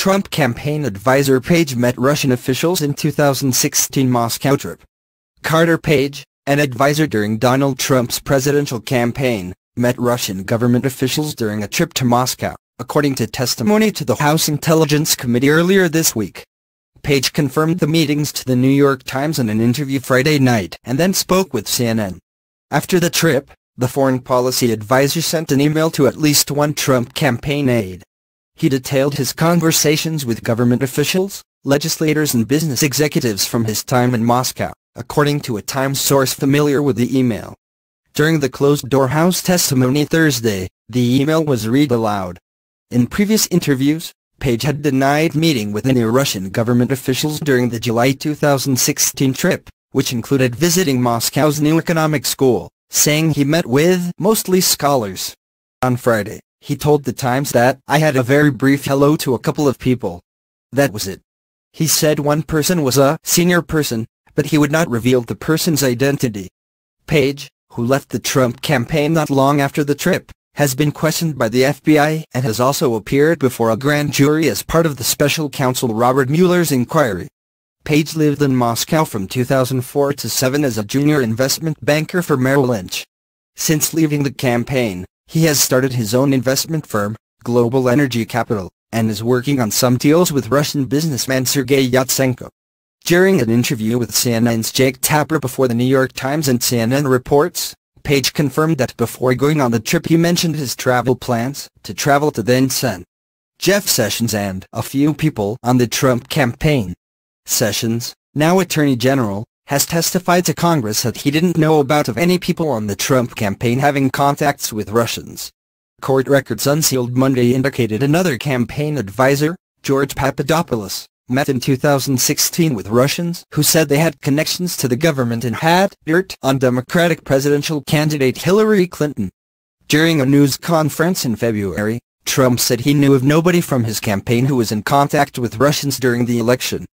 Trump campaign advisor Page met Russian officials in 2016 Moscow trip. Carter Page, an advisor during Donald Trump's presidential campaign, met Russian government officials during a trip to Moscow, according to testimony to the House Intelligence Committee earlier this week. Page confirmed the meetings to the New York Times in an interview Friday night and then spoke with CNN. After the trip, the foreign policy advisor sent an email to at least one Trump campaign aide. He detailed his conversations with government officials, legislators and business executives from his time in Moscow, according to a Times source familiar with the email. During the closed-door House testimony Thursday, the email was read aloud. In previous interviews, Page had denied meeting with any Russian government officials during the July 2016 trip, which included visiting Moscow's new economic school, saying he met with mostly scholars. On Friday, he told the Times that I had a very brief hello to a couple of people. That was it. He said one person was a senior person, but he would not reveal the person's identity. Page, who left the Trump campaign not long after the trip, has been questioned by the FBI and has also appeared before a grand jury as part of the special counsel Robert Mueller's inquiry. Page lived in Moscow from 2004 to 7 as a junior investment banker for Merrill Lynch. Since leaving the campaign, he has started his own investment firm, Global Energy Capital, and is working on some deals with Russian businessman Sergei Yatsenko. During an interview with CNN's Jake Tapper before the New York Times and CNN reports, Page confirmed that before going on the trip he mentioned his travel plans to travel to then Sen. Jeff Sessions and a few people on the Trump campaign. Sessions, now Attorney General, has testified to Congress that he didn't know about of any people on the Trump campaign having contacts with Russians. Court records unsealed Monday indicated another campaign advisor, George Papadopoulos, met in 2016 with Russians who said they had connections to the government and had dirt on Democratic presidential candidate Hillary Clinton. During a news conference in February, Trump said he knew of nobody from his campaign who was in contact with Russians during the election.